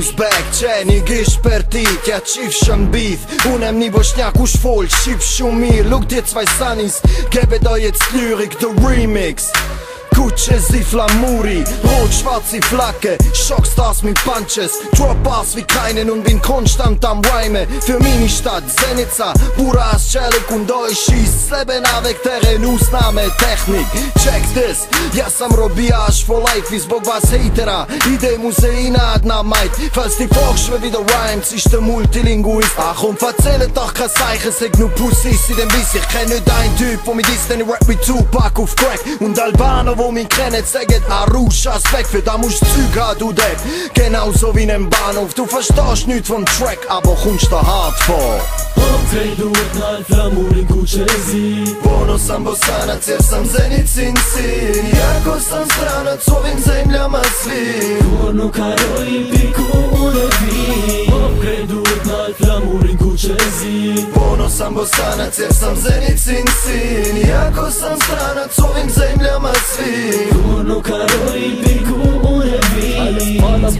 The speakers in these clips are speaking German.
Who's back, që një gish për ti? Kja qif shën bith. Unë em një boshnja kush fol? Qif shumë mirë Luk dit zwei sanis. Gebe da jetzt lyrik the remix Kuqe zi flamuri Rot, schwarz wie Flagge. Schockstars mit Punches Drop Bars wie keinen und bin konstant am Rhyme. Für meine Stadt Zenica Pura Ascelik und euch schießt Leben avec deren Ausnahmetechnik. Check this Ja sam robija až for life Wie zbog vas hejtera Ide muzeina na majt Falls die Vorschwe wieder rhymes Ich der Multilinguist. Ach und verzählet doch kein Zeichen Sag nur Pussys in dem Wiss. Ich kenn nicht ein Typ Wo mit ist Rap mit Tupac auf Crack. Und Albaner wo mi kenet se get arru Shas pek fit a mush cy du dek Kena u sovin e mbanov Tu fështash një të vëm trek Abo hun që të hatë fo. Po, Hop krej duhet në flamurin ku që e zi. Po, Bono sam bosana cjef sam zenit sinsi Jako sam strana covim zemlja ma svi. Kur nuk haroj piku unë e vi. Hop krej duhet në flamurin ku që e zi. Sam bosanac jer sam zenicin sin Jako sam stranac ovim zemljama svim. Porno karo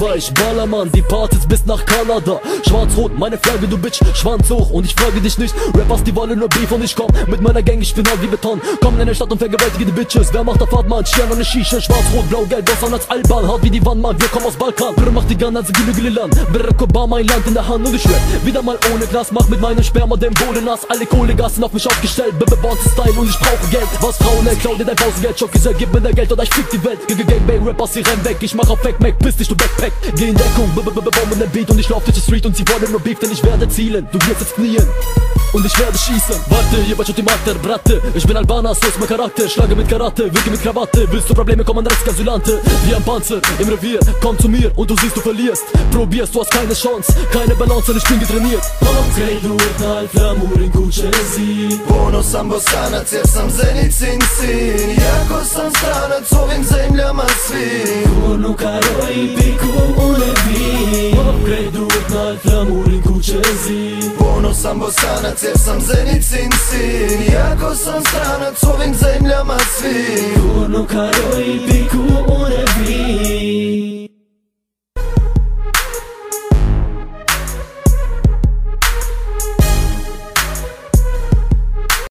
Ballerbar, ich Ballermann, die Partys bis nach Kanada. Schwarz-Rot, meine Flagge, du Bitch, Schwanz hoch. Und ich frage dich nicht Rappers, die wollen nur Beef. Und ich komm mit meiner Gang, ich bin halt wie Beton. Komm in der Stadt und vergewaltige die Bitches. Wer macht da Fahrt, Mann, Stern eine Shisha Schwarz-Rot, blau, gelb, Boss als Alban. Hart wie die Wand, Mann, wir kommen aus Balkan. Brr macht die Gun, also Gülle, Gülle, Land. Barack Obama, ein Land in der Hand und ich rap. Wieder mal ohne Glas, mach mit meinem Sperma den Boden nass. Alle Kohlegas sind auf mich aufgestellt, b Style und ich brauche Geld. Was Frauen, ey, klau dir dein Pausengeld Schock, gib mir dein Geld oder ich fick die Welt. Gang, Rappers, sie rennen weg, ich mach auf Fact, Mac, piss dich, du Backpack Geh in Deckung, b -b -b Bomben den Beat und ich lauf durch die Street und sie wollen nur Beef, denn ich werde zielen. Du wirst jetzt knien und ich werde schießen. Warte, jebać o Mater, bratte. Ich bin Albaner, so ist mein Charakter. Schlage mit Karate, wirke mit Krawatte. Willst du Probleme, komm an Rechtsgasylante Wie ein Panzer im Revier. Komm zu mir und du siehst, du verlierst. Probierst, du hast keine Chance. Keine Balance, ich bin getrainiert. Okej, na flamurin kučezi Pono sam bosanac jer sam zenicin sin. Jako sam stranac ovim zemljama svim Porno karo i piku u nebi Okej, na flamurin kučezi Pono sam bosanac jer sam zenicin sin Jako sam stranac ovim zemljama svim Porno karo i piku